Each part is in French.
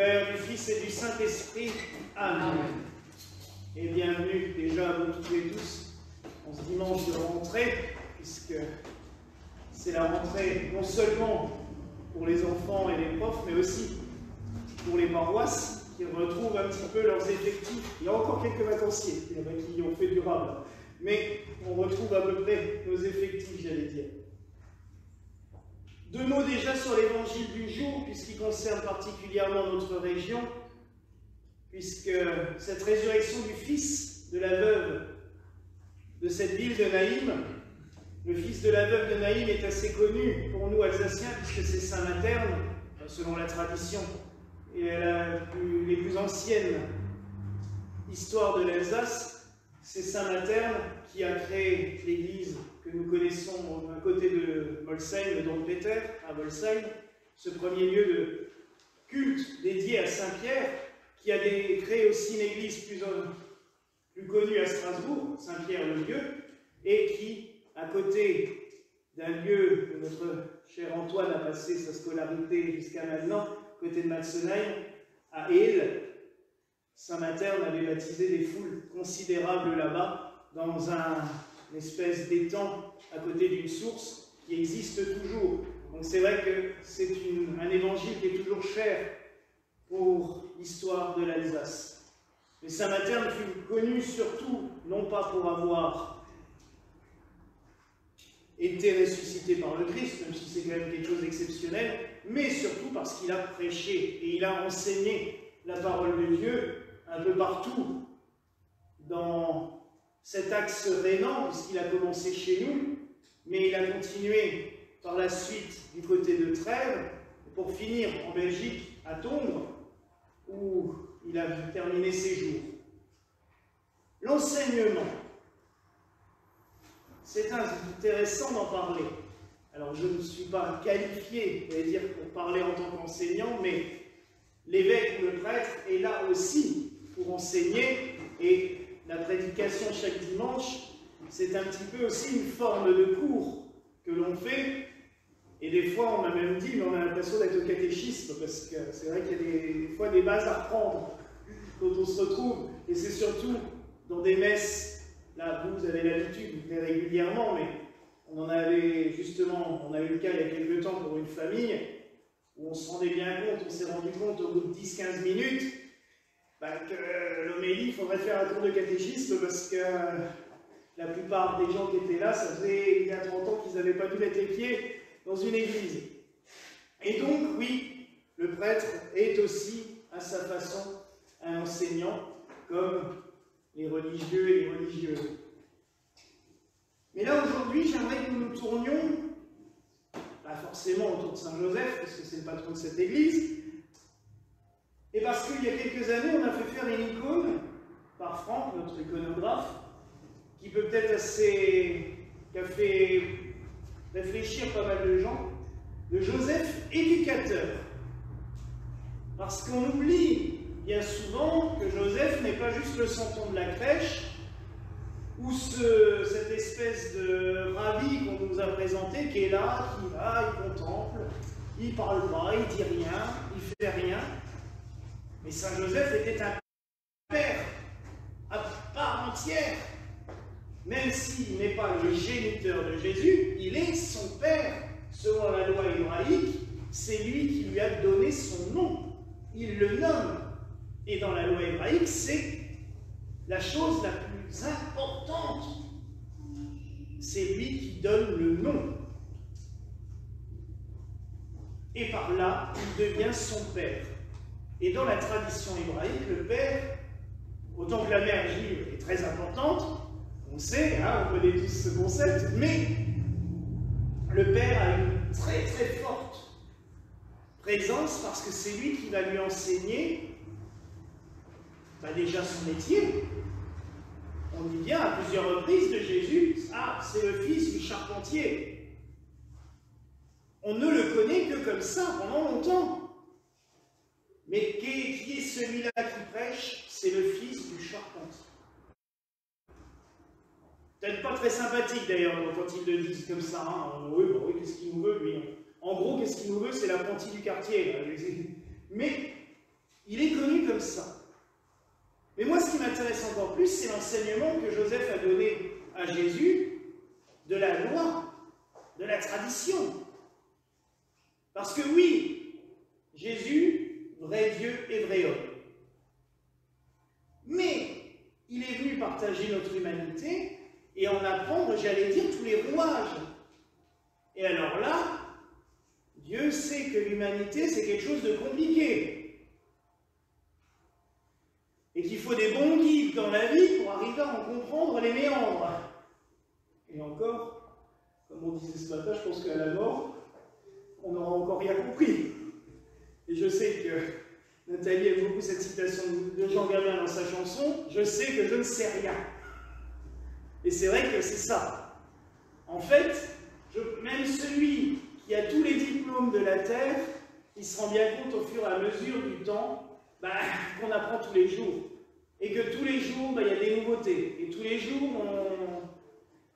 Père, du Fils et du Saint-Esprit. Amen. Et bienvenue déjà à vous toutes et tous en ce dimanche de rentrée, puisque c'est la rentrée non seulement pour les enfants et les profs, mais aussi pour les paroisses qui retrouvent un petit peu leurs effectifs. Il y a encore quelques vacanciers qui ont fait durable, mais on retrouve à peu près nos effectifs, j'allais dire. Deux mots déjà sur l'évangile du jour, puisqu'il concerne particulièrement notre région, puisque cette résurrection du fils de la veuve de cette ville de Naïm, le fils de la veuve de Naïm est assez connu pour nous Alsaciens, puisque c'est Saint Materne, selon la tradition, et la les plus anciennes histoires de l'Alsace, c'est Saint Materne qui a créé l'église nous connaissons à côté de Molsheim, le Peter, à Molsheim, ce premier lieu de culte dédié à Saint-Pierre, qui a créé aussi une église plus, plus connue à Strasbourg, Saint-Pierre-le-Vieux, et qui, à côté d'un lieu où notre cher Antoine a passé sa scolarité jusqu'à maintenant, côté de Matzenheim, à Hale, Saint-Materne avait baptisé des foules considérables là-bas dans un une espèce d'étang à côté d'une source qui existe toujours. Donc c'est vrai que c'est un évangile qui est toujours cher pour l'histoire de l'Alsace. Mais Saint Materne fut connu surtout, non pas pour avoir été ressuscité par le Christ, même si c'est quand même quelque chose d'exceptionnel, mais surtout parce qu'il a prêché et il a enseigné la parole de Dieu un peu partout dans cet axe rénant, puisqu'il a commencé chez nous, mais il a continué par la suite du côté de Trèves, pour finir en Belgique, à Tongres, où il a terminé ses jours. L'enseignement. C'est intéressant d'en parler. Alors, je ne suis pas qualifié, pour parler en tant qu'enseignant, mais l'évêque ou le prêtre est là aussi pour enseigner et la prédication chaque dimanche, c'est un petit peu aussi une forme de cours que l'on fait. Et des fois, on a même dit, mais on a l'impression d'être au catéchisme, parce que c'est vrai qu'il y a des, fois des bases à reprendre quand on se retrouve. Et c'est surtout dans des messes, là, vous, avez l'habitude, vous régulièrement, mais on en avait justement, on a eu le cas il y a quelques temps pour une famille, où on se rendait bien compte, on s'est rendu compte au bout de 10-15 minutes, bah, que l'homélie, il faudrait faire un tour de catéchisme parce que la plupart des gens qui étaient là, ça faisait il y a 30 ans qu'ils n'avaient pas dû mettre les pieds dans une église. Et donc, oui, le prêtre est aussi, à sa façon, un enseignant, comme les religieux et les religieuses. Mais là, aujourd'hui, j'aimerais que nous nous tournions, pas forcément autour de Saint-Joseph, parce que c'est le patron de cette église, et parce qu'il y a quelques années, on a fait faire une icône par Franck, notre iconographe, qui peut être assez. qui a fait réfléchir pas mal de gens, de Joseph éducateur. Parce qu'on oublie bien souvent que Joseph n'est pas juste le santon de la crèche, ou cette espèce de ravi qu'on nous a présenté, qui est là, qui va, il contemple, il parle pas, il dit rien, il fait rien. Mais Saint Joseph était un père à part entière. Même s'il n'est pas le géniteur de Jésus, il est son père. Selon la loi hébraïque, c'est lui qui lui a donné son nom. Il le nomme. Et dans la loi hébraïque, c'est la chose la plus importante. C'est lui qui donne le nom. Et par là, il devient son père. Et dans la tradition hébraïque, le père, autant que la mère juive est très importante, on sait, hein, on connaît tous ce concept, mais le père a une très très forte présence parce que c'est lui qui va lui enseigner bah, déjà son métier. On dit bien à plusieurs reprises de Jésus, ah, c'est le fils du charpentier. On ne le connaît que comme ça pendant longtemps. Mais qui est, celui-là qui prêche? C'est le fils du charpentier. Peut-être pas très sympathique d'ailleurs quand ils le disent comme ça. Hein. Oui, bah oui qu'est-ce qu'il nous veut lui hein. En gros, qu'est-ce qu'il nous veut C'est l'apprenti du quartier. Mais Il est connu comme ça. Mais moi, ce qui m'intéresse encore plus, c'est l'enseignement que Joseph a donné à Jésus de la loi, de la tradition. Parce que oui, Jésus, vrai Dieu et vrai homme. Mais il est venu partager notre humanité et en apprendre, j'allais dire, tous les rouages. Et alors là, Dieu sait que l'humanité, c'est quelque chose de compliqué. Et qu'il faut des bons guides dans la vie pour arriver à en comprendre les méandres. Et encore, comme on disait ce matin, je pense qu'à la mort, on n'aura encore rien compris. Et je sais que Nathalie aime beaucoup cette citation de Jean Gabin dans sa chanson, je sais que je ne sais rien. Et c'est vrai que c'est ça. En fait, même celui qui a tous les diplômes de la Terre, il se rend bien compte au fur et à mesure du temps bah, qu'on apprend tous les jours. Et que tous les jours, bah, il y a des nouveautés. Et tous les jours, on,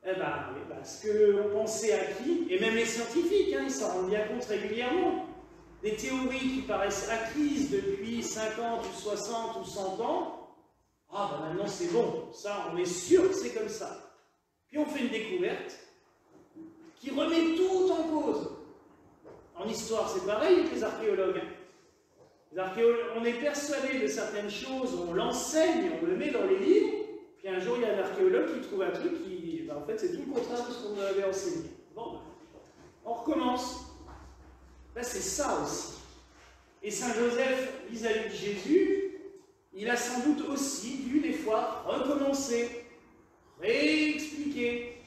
eh ben, ce qu'on pensait acquis, et même les scientifiques, hein, ils s'en rendent bien compte régulièrement. Des théories qui paraissent acquises depuis 50 ou 60 ou 100 ans, ah ben maintenant c'est bon, ça on est sûr que c'est comme ça. Puis on fait une découverte qui remet tout en cause. En histoire, c'est pareil avec les archéologues. Hein. Les archéologues, on est persuadé de certaines choses, on l'enseigne, on le met dans les livres, puis un jour il y a un archéologue qui trouve un truc qui, ben, en fait, c'est tout le contraire de ce qu'on avait enseigné. Bon, on recommence. Ben, c'est ça aussi. Et Saint Joseph, vis-à-vis de Jésus, il a sans doute aussi dû des fois recommencer, réexpliquer,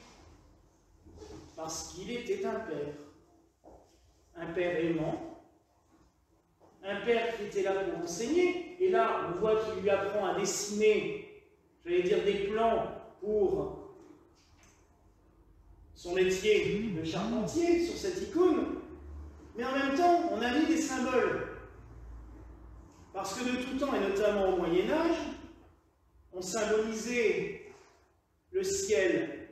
parce qu'il était un père un père aimant, un père qui était là pour enseigner. Et là, on voit qu'il lui apprend à dessiner, j'allais dire, des plans pour son métier de charpentier sur cette icône. Mais en même temps, on a mis des symboles. Parce que de tout temps, et notamment au Moyen Âge, on symbolisait le ciel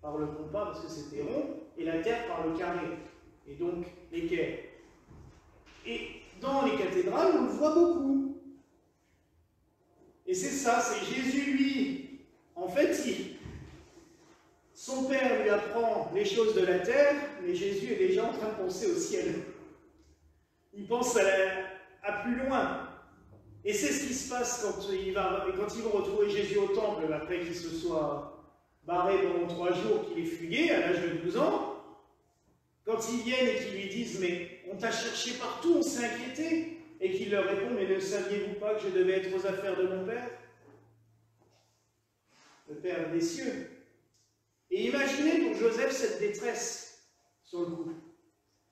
par le compas, parce que c'était rond, et la terre par le carré et donc quais. Et dans les cathédrales, on le voit beaucoup. Et c'est ça, c'est Jésus, lui, en fait, il, son père lui apprend les choses de la terre, mais Jésus est déjà en train de penser au ciel. Il pense à, plus loin. Et c'est ce qui se passe quand, ils vont retrouver Jésus au temple, après qu'il se soit barré pendant trois jours, qu'il est fugué à l'âge de 12 ans. Quand ils viennent et qu'ils lui disent Mais on t'a cherché partout, on s'est inquiété, et qu'il leur répond Mais ne saviez-vous pas que je devais être aux affaires de mon Père? Le Père des cieux. Et imaginez pour Joseph cette détresse sur le coup.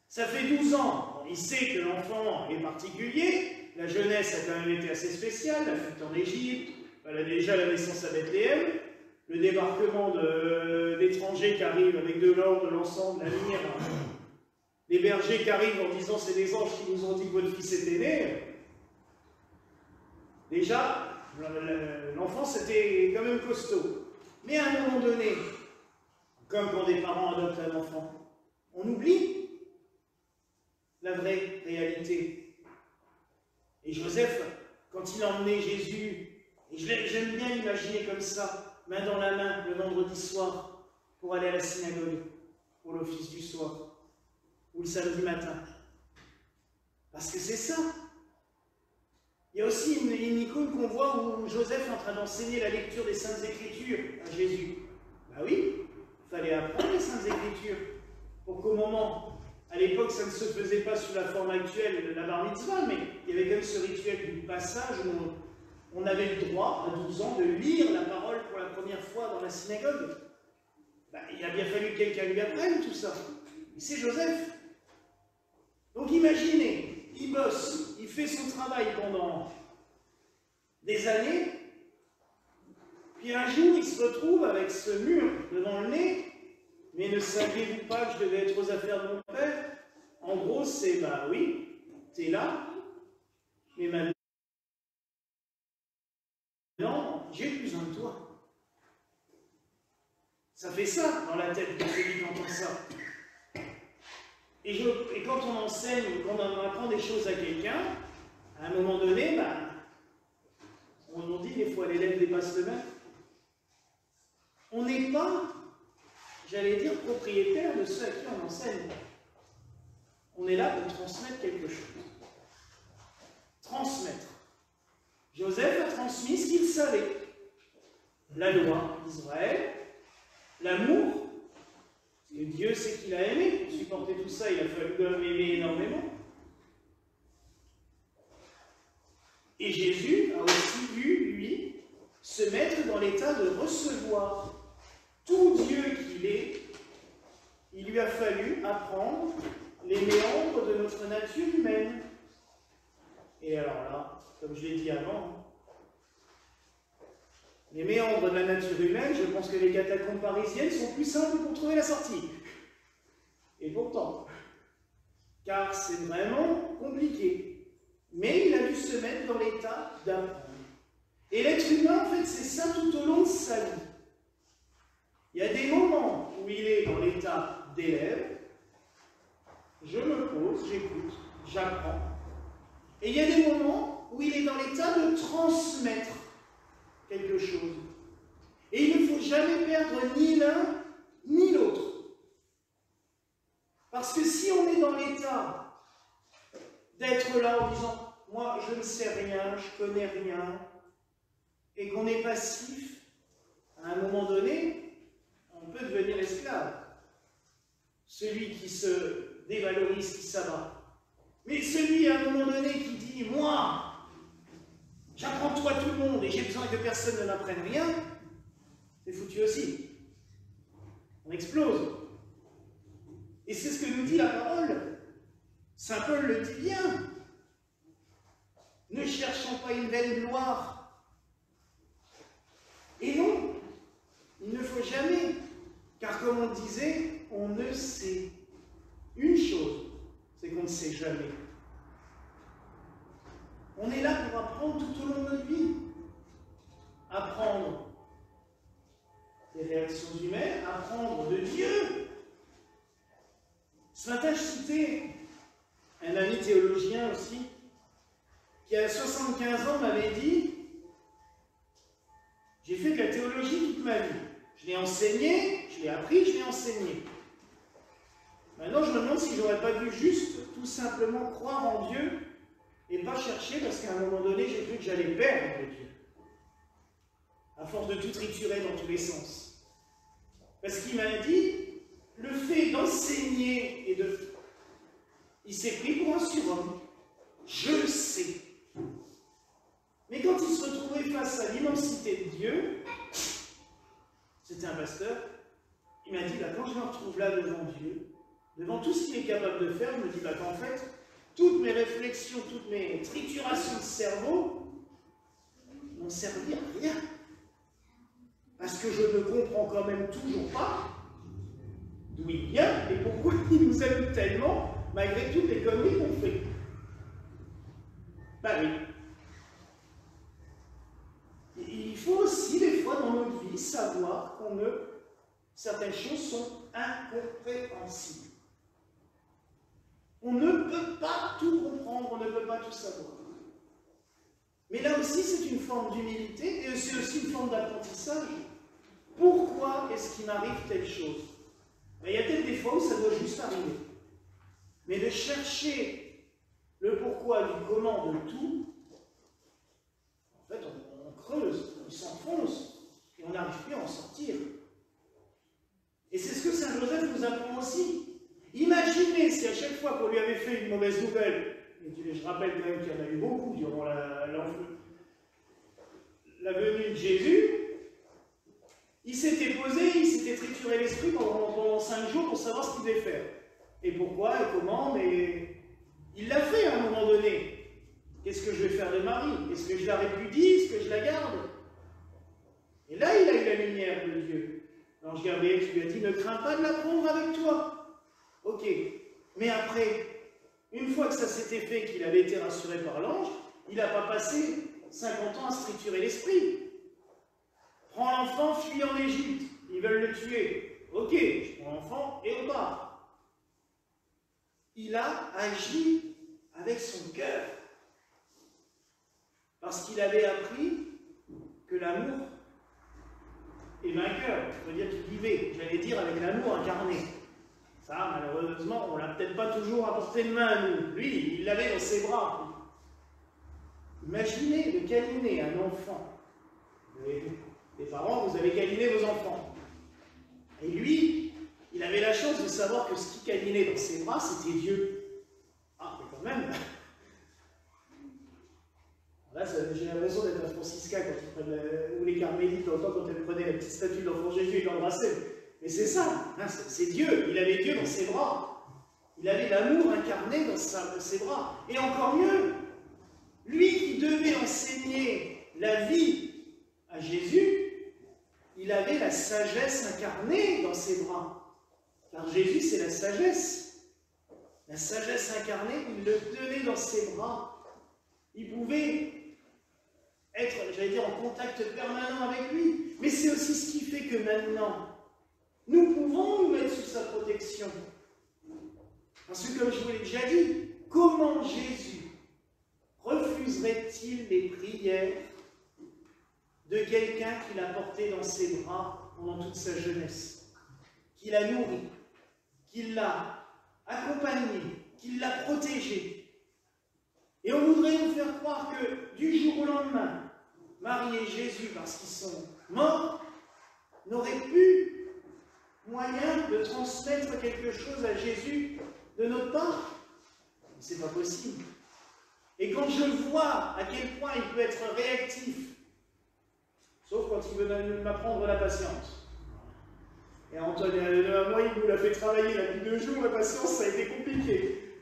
Ça fait 12 ans, il sait que l'enfant est particulier, la jeunesse a quand même été assez spéciale, la fuite en Égypte, déjà la naissance à Bethléem, le débarquement d'étrangers qui arrivent avec de l'or, de l'encens, de la lyre, les bergers qui arrivent en disant c'est des anges qui nous ont dit que votre fils était né. Déjà, l'enfant c'était quand même costaud. Mais à un moment donné, comme quand des parents adoptent un enfant, on oublie la vraie réalité. Et Joseph, quand il a emmené Jésus, et j'aime bien imaginer comme ça, main dans la main, le vendredi soir, pour aller à la synagogue, pour l'office du soir, ou le samedi matin. Parce que c'est ça. Il y a aussi une, une icône qu'on voit où Joseph est en train d'enseigner la lecture des Saintes Écritures à Jésus. Ben oui, fallait apprendre les Saintes Écritures. Pour qu'au moment, à l'époque, ça ne se faisait pas sous la forme actuelle de la bar mitzvah, mais il y avait quand même ce rituel du passage où on avait le droit, à 12 ans, de lire la parole pour la première fois dans la synagogue. Ben, il a bien fallu que quelqu'un lui apprenne tout ça. C'est Joseph. Donc imaginez, il bosse, il fait son travail pendant des années, puis un jour il se retrouve avec ce mur devant le nez, mais ne saviez-vous pas que je devais être aux affaires de mon père? En gros, c'est bah oui, t'es là, mais maintenant, j'ai besoin de toi. Ça fait ça dans la tête de celui qui entend ça. Et, quand on enseigne, quand on apprend des choses à quelqu'un, À un moment donné, bah, on nous dit des fois l'élève dépasse le maître. On n'est pas, j'allais dire, propriétaire de ce à qui on enseigne. On est là pour transmettre quelque chose. Transmettre. Joseph a transmis ce qu'il savait. La loi d'Israël, l'amour, Dieu sait qu'il a aimé. Pour supporter tout ça, il a fallu aimer énormément. Et Jésus a aussi vu, lui, se mettre dans l'état de recevoir tout Dieu qu'il est. Il lui a fallu apprendre les méandres de notre nature humaine. Et alors là, comme je l'ai dit avant, les méandres de la nature humaine, je pense que les catacombes parisiennes sont plus simples pour trouver la sortie. Et pourtant, car c'est vraiment compliqué. Mais il a dû se mettre dans l'état d'apprendre. Et l'être humain, en fait, c'est ça tout au long de sa vie. Il y a des moments où il est dans l'état d'élève, je me pose, j'écoute, j'apprends. Et il y a des moments où il est dans l'état de transmettre quelque chose. Et il ne faut jamais perdre ni l'un ni l'autre. Parce que si on est dans l'état d'être là en disant moi je ne sais rien, je connais rien, et qu'on est passif, à un moment donné, on peut devenir esclave. Celui qui se dévalorise, qui s'abat. Mais celui à un moment donné qui dit moi, J'apprends à tout le monde et j'ai besoin que personne ne m'apprenne rien. C'est foutu aussi. On explose. Et c'est ce que nous dit la parole. Saint Paul le dit bien. Ne cherchons pas une belle gloire. Et non, il ne faut jamais. Car comme on disait, on ne sait. Une chose, c'est qu'on ne sait jamais. On est là pour apprendre tout au long de notre vie. Apprendre des réactions humaines, apprendre de Dieu. Ce matin, je citais un ami théologien aussi, qui à 75 ans m'avait dit J'ai fait de la théologie toute ma vie. Je l'ai enseigné, je l'ai appris, je l'ai enseigné. Maintenant, je me demande si j'aurais pas dû juste tout simplement croire en Dieu et pas chercher parce qu'à un moment donné, j'ai cru que j'allais perdre Dieu. À force de tout triturer dans tous les sens. Parce qu'il m'a dit, le fait d'enseigner et de... Il s'est pris pour un surhomme. Je le sais. Mais quand il se retrouvait face à l'immensité de Dieu, c'était un pasteur, il m'a dit, bah, quand je me retrouve là devant Dieu, devant tout ce qu'il est capable de faire, il me dit, bah, qu'en fait, toutes mes réflexions, toutes mes triturations de cerveau n'ont servi à rien. Parce que je ne comprends quand même toujours pas d'où il vient et pourquoi il nous aime tellement malgré toutes les conneries qu'on fait. Ben oui. Il faut aussi, des fois, dans notre vie, savoir qu'on ne. Certaines choses sont incompréhensibles. On ne peut pas tout comprendre, on ne peut pas tout savoir. Mais là aussi, c'est une forme d'humilité et c'est aussi une forme d'apprentissage. Pourquoi est-ce qu'il m'arrive telle chose? Ben, Il y a peut-être des fois où ça doit juste arriver. Mais de chercher le pourquoi du comment de tout, en fait, on, on creuse, on s'enfonce et on n'arrive plus à en sortir. Et c'est ce que Saint Joseph nous apprend aussi. Imaginez si à chaque fois qu'on lui avait fait une mauvaise nouvelle, et je rappelle quand même qu'il y en a eu beaucoup durant la, la, venue de Jésus, il s'était posé, il s'était trituré l'esprit pendant, cinq jours pour savoir ce qu'il devait faire. Et pourquoi et comment, il l'a fait à un moment donné. Qu'est-ce que je vais faire de Marie Est-ce que je la répudie Est-ce que je la garde Et là, il a eu la lumière de Dieu. L'ange Gabriel qui lui a dit Ne crains pas de la prendre avec toi. Ok. Mais après, une fois que ça s'était fait, qu'il avait été rassuré par l'ange, il n'a pas passé 50 ans à se l'esprit. Prends l'enfant, fuis en Égypte. Ils veulent le tuer. Ok, je prends l'enfant et on part. Il a agi avec son cœur. Parce qu'il avait appris que l'amour est vainqueur. Je veux dire qu'il vivait, j'allais dire, avec l'amour incarné. Ça, malheureusement, on l'a peut-être pas toujours à portée de main à nous. Lui, il l'avait dans ses bras. Imaginez de câliner un enfant. Les parents, vous avez câliné vos enfants. Et lui, il avait la chance de savoir que ce qui câlinait dans ses bras, c'était Dieu. Ah, mais quand même. J'ai l'impression d'être un franciscain quand ou les carmélites, longtemps quand elles prenaient la petite statue de l'enfant Jésus et l'embrassaient. Mais c'est ça, hein, c'est Dieu. Il avait Dieu dans ses bras. Il avait l'amour incarné dans ses bras. Et encore mieux, lui qui devait enseigner la vie à Jésus, il avait la sagesse incarnée dans ses bras. Car Jésus, c'est la sagesse. La sagesse incarnée, il le tenait dans ses bras. Il pouvait être, j'allais dire, en contact permanent avec lui. Mais c'est aussi ce qui fait que maintenant, nous pouvons nous mettre sous sa protection. Parce que, comme je vous l'ai déjà dit, comment Jésus refuserait-il les prières de quelqu'un qu'il a porté dans ses bras pendant toute sa jeunesse, qu'il a nourri, qu'il l'a accompagné, qu'il l'a protégé. Et on voudrait nous faire croire que du jour au lendemain, Marie et Jésus, parce qu'ils sont morts, n'auraient plus moyen de transmettre quelque chose à Jésus de notre part. C'est pas possible. Et quand je vois à quel point il peut être réactif, sauf quand il veut m'apprendre la patience. Et Antoine, moi, il nous l'a fait travailler depuis deux jours, la patience, ça a été compliqué.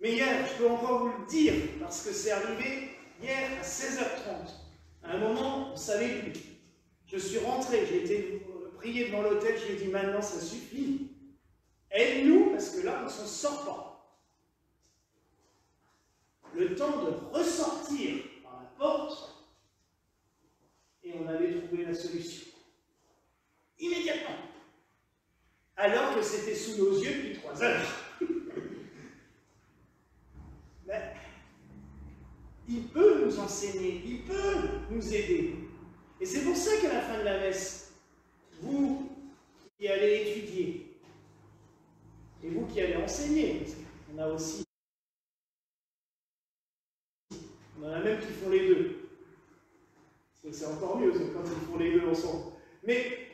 Mais hier, je peux encore vous le dire, parce que c'est arrivé hier à 16h30. Un moment, vous savez plus. Je suis rentré, j'ai été prié devant l'hôtel, je lui ai dit maintenant, ça suffit. Aide-nous, parce que là, on ne s'en sort pas le temps de ressortir par la porte et on avait trouvé la solution. Immédiatement. Alors que c'était sous nos yeux depuis trois heures. Mais il peut nous il peut nous aider. Et c'est pour ça qu'à la fin de la messe, vous qui allez étudier, et vous qui allez enseigner, parce qu'on a aussi On en a même qui font les deux. C'est encore mieux quand ils font les deux ensemble. Mais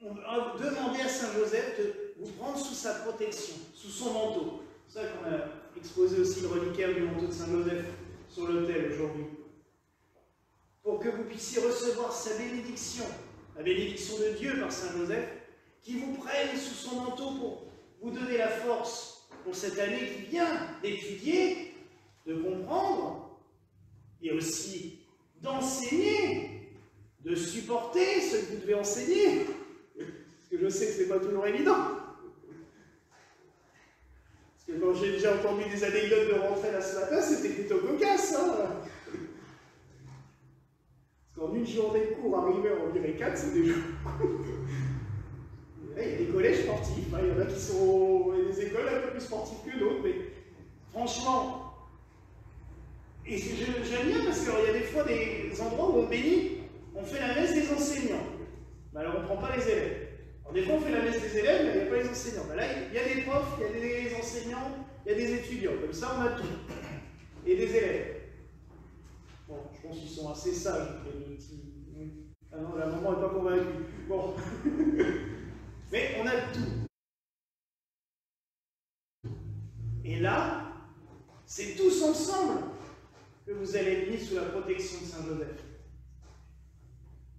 on va demander à Saint Joseph de vous prendre sous sa protection, sous son manteau. C'est ça qu'on a exposé aussi le reliquaire du manteau de Saint Joseph sur l'autel aujourd'hui. Pour que vous puissiez recevoir sa bénédiction, la bénédiction de Dieu par Saint Joseph, qui vous prenne sous son manteau pour vous donner la force pour cette année qui vient d'étudier de comprendre et aussi d'enseigner, de supporter ce que vous devez enseigner. Parce que je sais que ce n'est pas toujours évident. Quand j'ai déjà entendu des anecdotes de rentrée là ce matin, c'était plutôt cocasse. Hein Parce qu'en une journée de cours, arriver en dirait 4, c'est déjà. Il y a des collèges sportifs, hein. il y en a qui sont des écoles un peu plus sportives que d'autres, mais franchement, et j'aime bien parce qu'il y a des fois des endroits où on bénit, on fait la messe des enseignants. Mais alors on ne prend pas les élèves. Des fois on fait la messe des élèves, mais il n'y a pas les enseignants. là, il y a des profs, il y a des enseignants, il y a des étudiants. Comme ça on a tout. Et des élèves. Bon, je pense qu'ils sont assez sages. Ah non, la maman n'est pas convaincue. Bon. mais on a tout. Et là, c'est tous ensemble que vous allez être mis sous la protection de Saint Joseph.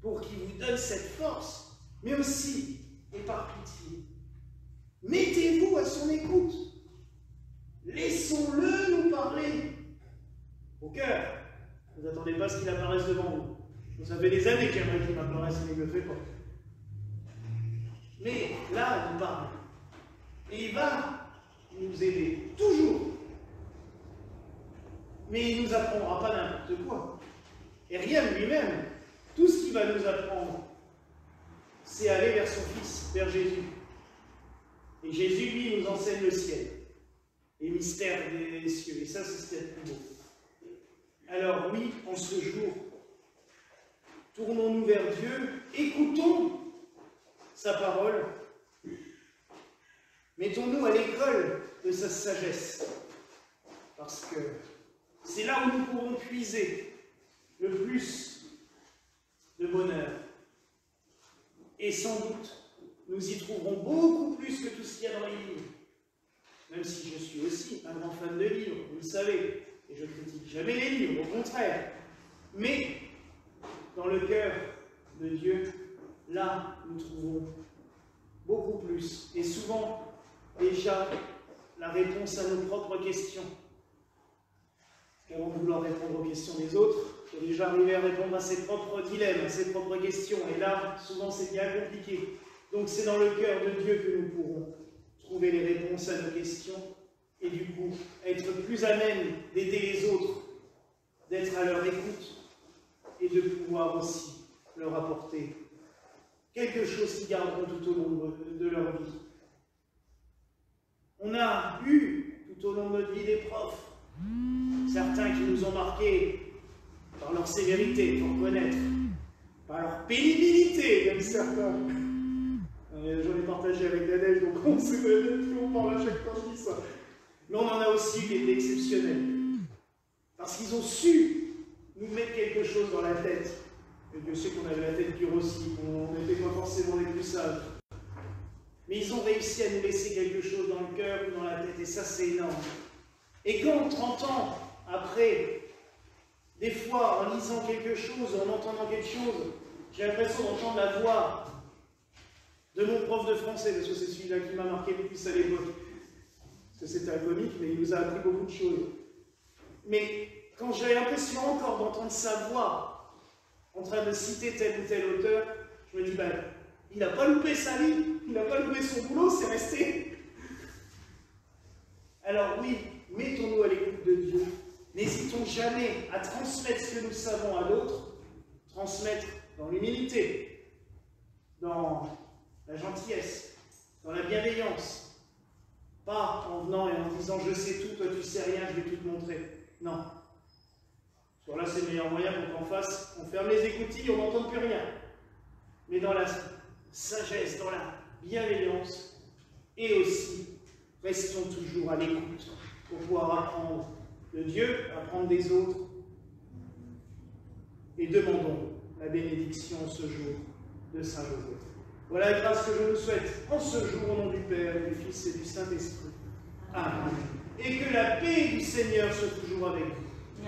Pour qu'il vous donne cette force, mais aussi, et par pitié, mettez-vous à son écoute. Laissons-le nous parler au cœur. Vous n'attendez pas ce qu'il apparaisse devant vous. Ça fait des années qu'il aimerait qu'il m'apparaisse et il ne le fait pas. Mais là, il nous parle. Et il va nous aider, toujours mais il ne nous apprendra pas n'importe quoi. Et rien de lui-même. Tout ce qu'il va nous apprendre, c'est aller vers son Fils, vers Jésus. Et Jésus, lui, nous enseigne le ciel, les mystères des cieux. Et ça, c'est ce qu'il plus beau. Alors oui, en ce jour, tournons-nous vers Dieu, écoutons sa parole, mettons-nous à l'école de sa sagesse, parce que c'est là où nous pourrons puiser le plus de bonheur. Et sans doute, nous y trouverons beaucoup plus que tout ce qu'il y a dans les livres. Même si je suis aussi un grand fan de livres, vous le savez, et je ne critique jamais les livres, au contraire. Mais dans le cœur de Dieu, là, nous trouvons beaucoup plus. Et souvent, déjà, la réponse à nos propres questions. Avant de vouloir répondre aux questions des autres, il faut déjà arriver à répondre à ses propres dilemmes, à ses propres questions. Et là, souvent, c'est bien compliqué. Donc, c'est dans le cœur de Dieu que nous pourrons trouver les réponses à nos questions et du coup, être plus à même d'aider les autres, d'être à leur écoute et de pouvoir aussi leur apporter quelque chose qu'ils garderont tout au long de leur vie. On a eu tout au long de notre vie des profs Certains qui nous ont marqués par leur sévérité, pour connaître, par leur pénibilité, comme certains. Euh, j'en ai partagé avec Nadège, donc on sait on parle à chaque fois que je dis ça. Mais on en a aussi qui étaient exceptionnels. Parce qu'ils ont su nous mettre quelque chose dans la tête. Et Dieu sait qu'on avait la tête dure aussi, qu'on n'était pas forcément les plus sages. Mais ils ont réussi à nous laisser quelque chose dans le cœur ou dans la tête, et ça c'est énorme. Et quand, 30 ans après, des fois, en lisant quelque chose, en entendant quelque chose, j'ai l'impression d'entendre la voix de mon prof de français, parce que c'est celui-là qui m'a marqué le plus à l'époque. Parce que c'était un comique, mais il nous a appris beaucoup de choses. Mais quand j'ai l'impression encore d'entendre sa voix en train de citer tel ou tel auteur, je me dis, ben, il n'a pas loupé sa vie, il n'a pas loupé son boulot, c'est resté. Alors oui, mettons-nous à l'écoute de Dieu. N'hésitons jamais à transmettre ce que nous savons à l'autre, transmettre dans l'humilité, dans la gentillesse, dans la bienveillance. Pas en venant et en disant je sais tout, toi tu sais rien, je vais tout te montrer. Non. Sur là, c'est le meilleur moyen pour qu'en face, on ferme les écoutilles, on n'entend plus rien. Mais dans la sagesse, dans la bienveillance, et aussi, restons toujours à l'écoute pour pouvoir apprendre de Dieu, apprendre des autres, et demandons la bénédiction ce jour de Saint Joseph. Voilà la grâce que je vous souhaite en ce jour au nom du Père, du Fils et du Saint-Esprit. Amen. Et que la paix du Seigneur soit toujours avec vous.